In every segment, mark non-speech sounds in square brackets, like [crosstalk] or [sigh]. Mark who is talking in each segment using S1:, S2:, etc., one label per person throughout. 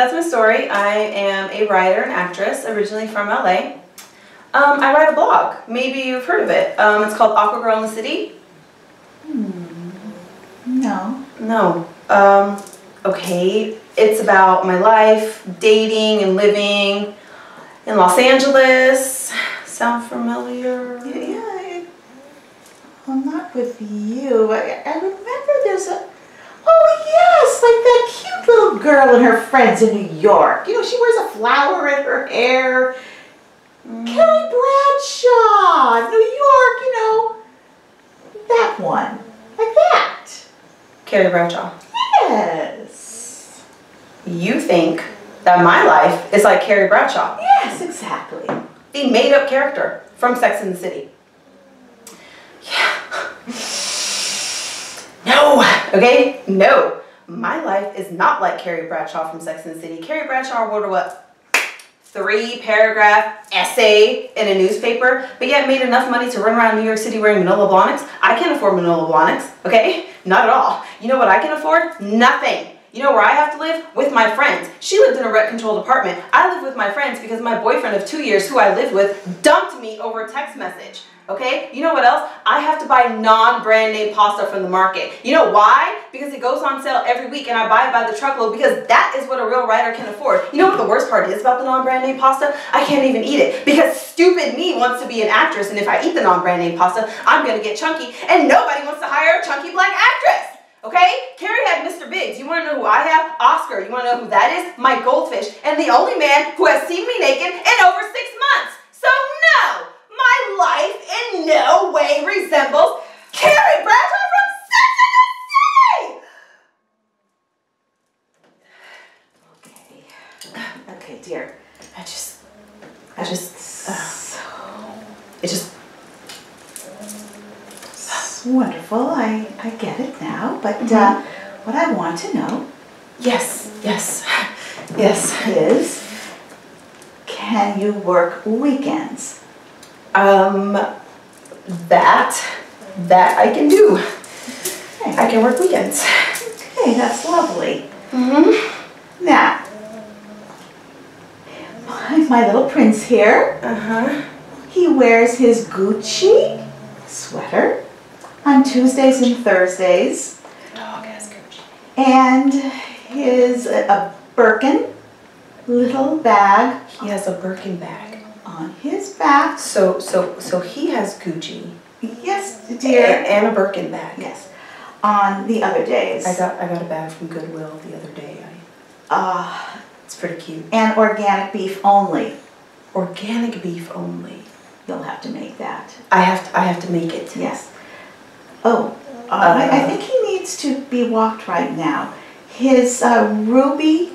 S1: that's my story. I am a writer and actress, originally from LA. Um, I write a blog. Maybe you've heard of it. Um, it's called Awkward Girl in the City.
S2: No.
S1: No. Um, okay. It's about my life, dating and living in Los Angeles. Sound familiar?
S2: Yeah, yeah I, well, not with you. I, I remember there's a. Oh yes, like that cute little girl and her friends in New York. You know, she wears a flower in her hair. Mm. Kelly Bradshaw, New York. You know, that one, like that.
S1: Carrie Bradshaw.
S2: Yes.
S1: You think that my life is like Carrie Bradshaw,
S2: Yes, exactly.
S1: the made up character from Sex and the City. Yeah. [sighs] No, okay? No. My life is not like Carrie Bradshaw from Sex and the City. Carrie Bradshaw wrote a what? Three paragraph essay in a newspaper, but yet made enough money to run around New York City wearing Manolo Blahniks. I can't afford Manolo Blahniks, okay? Not at all. You know what I can afford? Nothing. You know where I have to live? With my friends. She lived in a rent controlled apartment. I live with my friends because my boyfriend of two years, who I lived with, dumped me over a text message. Okay? You know what else? I have to buy non brand name pasta from the market. You know why? Because it goes on sale every week and I buy it by the truckload because that is what a real writer can afford. You know what the worst part is about the non brand name pasta? I can't even eat it because stupid me wants to be an actress and if I eat the non brand name pasta, I'm gonna get chunky and nobody wants to hire a chunky black actress. Okay? Carrie had Mr. Biggs. You want to know who I have? Oscar. You want to know who that is? My goldfish. And the only man who has seen me naked in over six months. I, I
S2: get it now. But uh, what I want to know
S1: yes, yes, yes.
S2: is can you work weekends?
S1: Um, that, that I can do. I can work weekends.
S2: Okay, that's lovely.
S1: Mm-hmm.
S2: Now, my, my little prince here,
S1: Uh-huh.
S2: he wears his Gucci sweater on Tuesdays and Thursdays.
S1: Dog has Gucci.
S2: and his a Birkin little bag
S1: He has a Birkin bag.
S2: on his back.
S1: So, so, so he has Gucci
S2: Yes, dear.
S1: and a Birkin bag.
S2: Yes. On the other days.
S1: I got, I got a bag from Goodwill the other day. I,
S2: Uh,
S1: it's pretty cute.
S2: and organic beef only.
S1: Organic beef only.
S2: You'll have to make that.
S1: I have to, I have to make it.
S2: Yes. Oh, uh, I, I think he needs to be walked right now. His uh, ruby,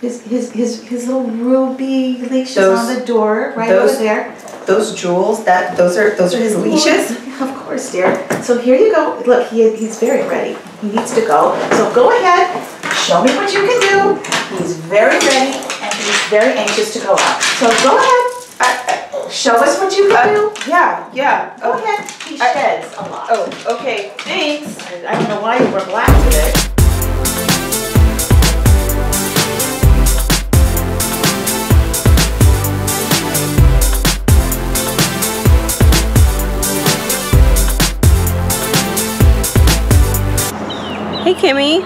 S2: his, his, his, his little ruby leash is on the door, right
S1: those-
S2: over there.
S1: Those jewels, that, those are, those are his leashes? [laughs]
S2: Of course, dear. So here you go. Look, he, he's very ready. He needs to go. So go ahead, show me what you can do. He's very ready and he's very anxious to go out. So go ahead, show us what you can do.
S1: Uh, yeah, yeah.
S2: Go
S1: Oh,
S2: ahead. He
S1: I-
S2: sheds a lot.
S1: oh, okay, thanks.
S2: I don't know why you were black today.
S1: Hey Kimmy.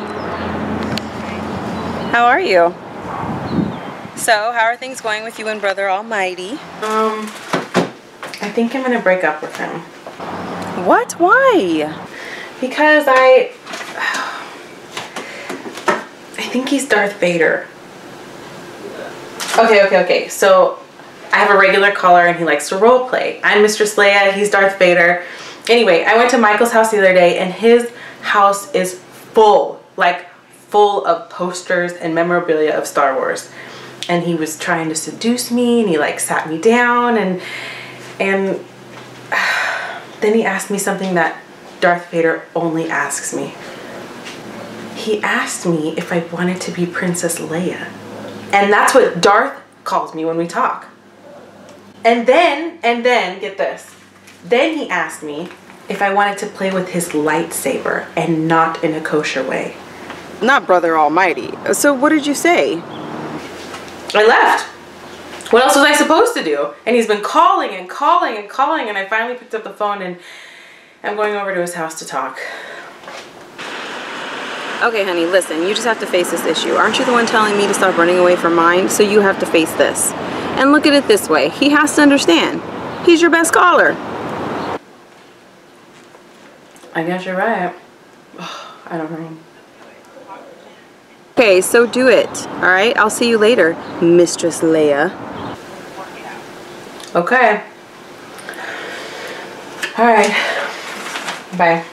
S1: How are you? So, how are things going with you and Brother Almighty?
S3: Um, I think I'm gonna break up with him
S1: What? Why?
S3: because I, [sighs] I think he's Darth Vader. Okay, okay, okay. So I have a regular caller and he likes to role play. I'm Mistress Leia. He's Darth Vader. Anyway, I went to Michael's house the other day and his house is full, like full of posters and memorabilia of Star Wars. And he was trying to seduce me and he like sat me down and and [sighs] then he asked me something that Darth Vader only asks me. He asked me if I wanted to be Princess Leia. And that's what Darth calls me when we talk. And then, and then, get this. Then he asked me if I wanted to play with his lightsaber and not in a kosher way.
S1: Not Brother Almighty. So, what did you say?
S3: I left. What else was I supposed to do? And he's been calling and calling and calling, and I finally picked up the phone and I'm going over to his house to talk.
S1: Okay, honey, listen, you just have to face this issue. Aren't you the one telling me to stop running away from mine? So you have to face this. And look at it this way he has to understand. He's your best caller.
S3: I guess you're right. [sighs] I don't know.
S1: Okay, so do it. All right, I'll see you later, Mistress Leia.
S3: Okay. All right. Bye.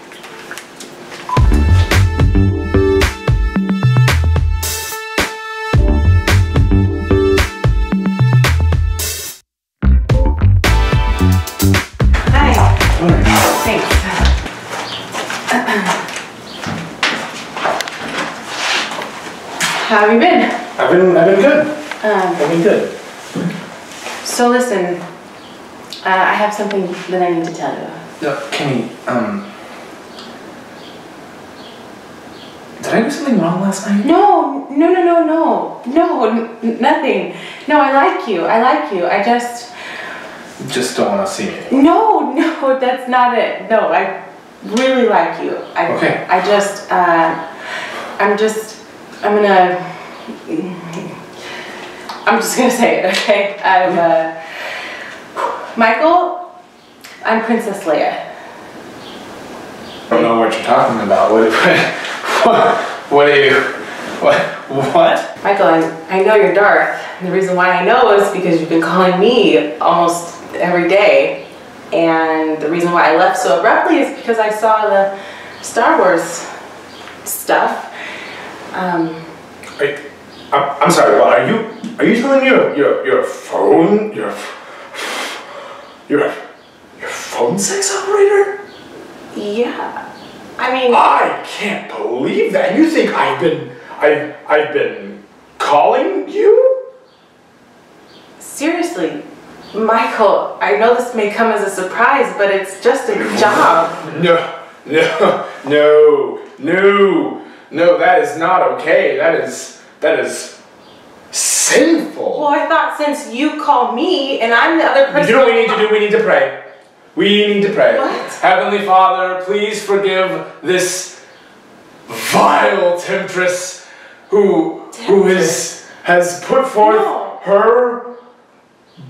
S3: How have you been?
S4: I've been, I've been good.
S3: Um,
S4: I've been good.
S3: so listen, uh, I have something that I need to tell you.
S4: No, Kimmy, um. Did I do something wrong last night?
S3: No, no, no, no, no, no, nothing. No, I like you. I like you. I just
S4: Just don't want to see me.
S3: no, no. [laughs] That's not it. No, I really like you. I,
S4: Okay.
S3: I just, uh, I'm just, I'm gonna, I'm just gonna say it. Okay. I'm, uh, Michael. I'm Princess Leia.
S4: I don't know what you're talking about. What, what, what are you, what, what?
S3: Michael, I, I know you're Darth. And the reason why I know is because you've been calling me almost every day. And the reason why I left so abruptly is because I saw the Star Wars. Um,
S4: Are I'm, I'm sorry, what, are you, are you telling me your, your, your phone, your, your, your phone sex operator?
S3: yeah. I mean,
S4: I can't believe that. You think I've been, I, I've been calling you?
S3: seriously, Michael, I know this may come as a surprise, but it's just a job.
S4: No, no, no, no, no, that is not okay. That is, that is sinful.
S3: Well, I thought since you call me and I'm the other person.
S4: You know what we need to do? We need to pray. We need to pray.
S3: What?
S4: Heavenly Father, please forgive this vile temptress who who is has put forth
S3: No.
S4: her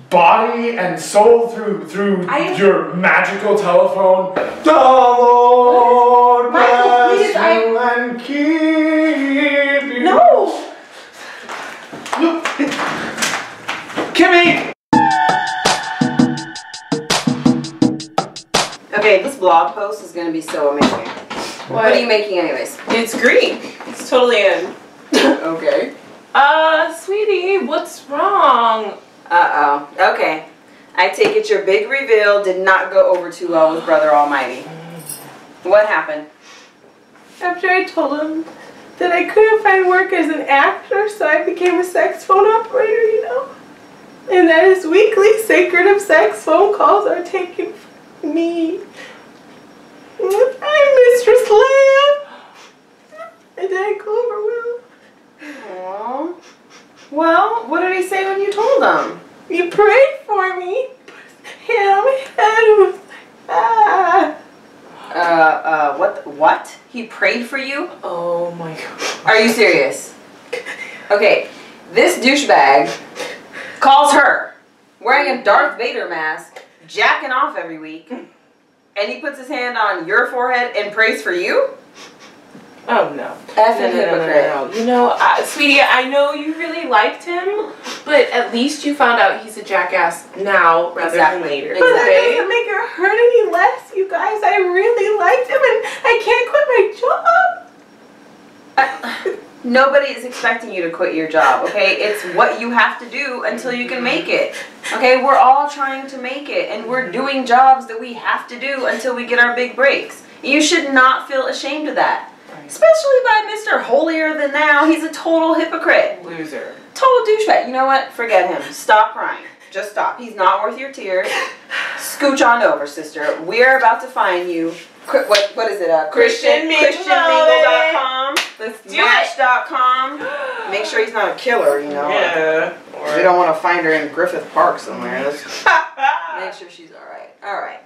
S4: body and soul through through
S3: I-
S4: your magical telephone. The Lord
S3: Michael,
S4: bless
S3: please, I-
S4: and keep you.
S3: No!
S4: Kimmy!
S1: Okay, this blog post is gonna be so amazing. What, are you making, anyways?
S3: It's green. It's totally in. [laughs]
S1: okay.
S3: Uh, sweetie, what's wrong?
S1: Uh oh. Okay. I take it your big reveal did not go over too well with Brother Almighty. What happened?
S3: After I told him that I couldn't find work as an actor, so I became a sex phone operator, you know? And that his weekly sacred of sex phone calls are taken from me. I'm Mistress Leia. And then go over well.
S1: Aww. Well, what did he say when you told him?
S3: You prayed for me. And on my head it was like, ah.
S1: Uh, uh, what? What? He prayed for you?
S3: Oh my god.
S1: Are you serious? Okay, this douchebag calls her wearing a Darth Vader mask, jacking off every week, and he puts his hand on your forehead and prays for you?
S3: Oh no.
S1: Effing
S3: No, no, no, no,
S1: hypocrite.
S3: no, no. You know, uh, sweetie, I know you really liked him, but at least you found out he's a jackass now rather
S1: Exactly.
S3: than later.
S1: Exactly.
S3: But that doesn't make it hurt any less, you guys. I really liked him, and I can't quit my job.
S1: I- [laughs] Nobody is expecting you to quit your job, okay? It's what you have to do until you can make it. Okay, we're all trying to make it and we're doing jobs that we have to do until we get our big breaks. You should not feel ashamed of that. Especially by Mr. Holier Than Thou. He's a total hypocrite.
S3: Loser.
S1: Total douchebag. You know what? Forget him. Stop crying. Just stop. He's not worth your tears. Scooch on over, sister. We're about to find you. What, what is it? Uh, Christian,
S3: Christian
S1: ChristianMingle.com.
S3: Let's do.
S1: Match.com. Make sure he's not a killer, you know.
S3: Yeah.
S1: We don't want to find her in Griffith Park somewhere. [laughs] Make sure she's all right. All right.